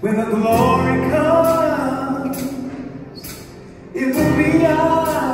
When the glory comes, it will be ours.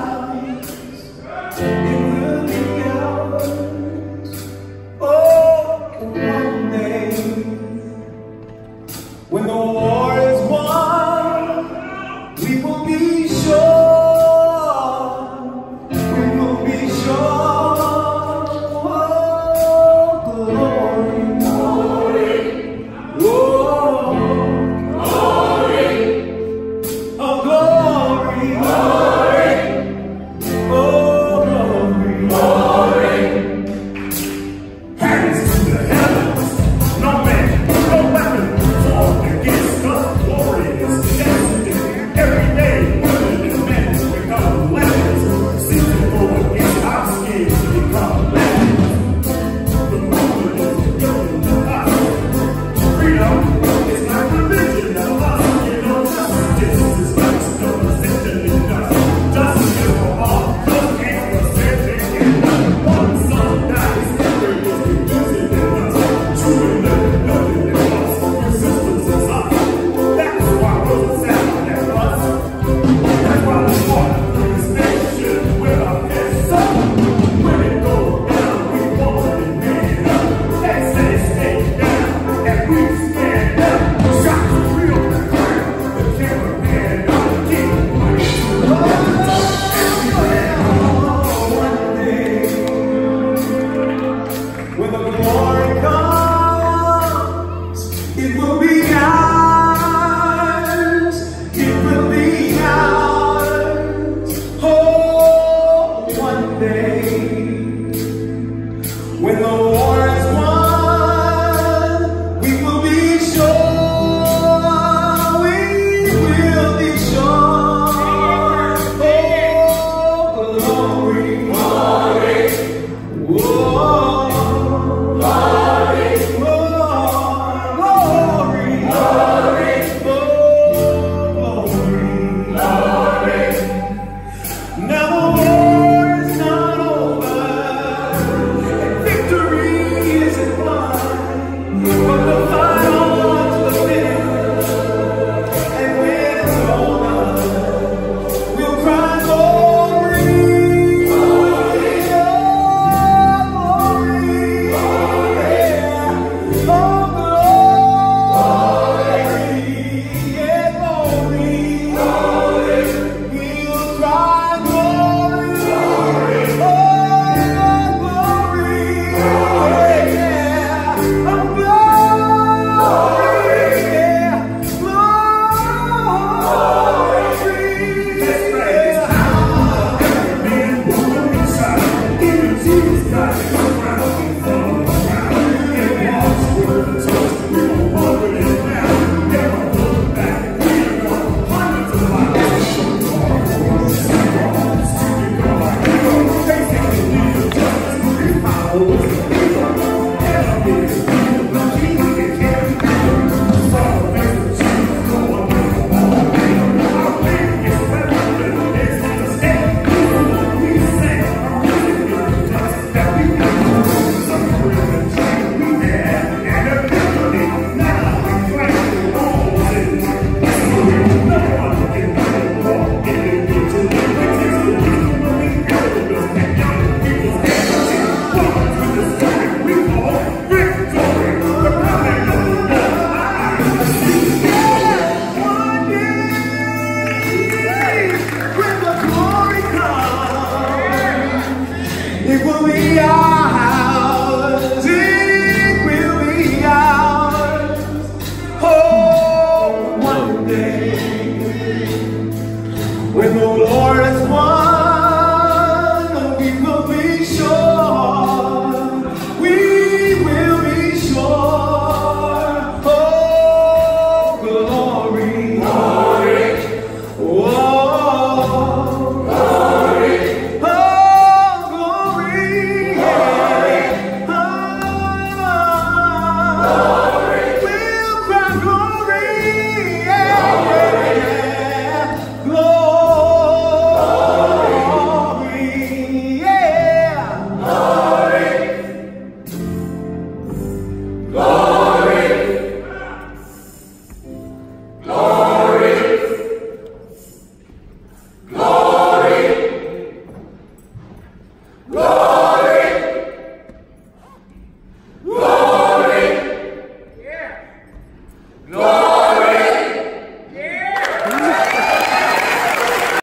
When the war Oh. What we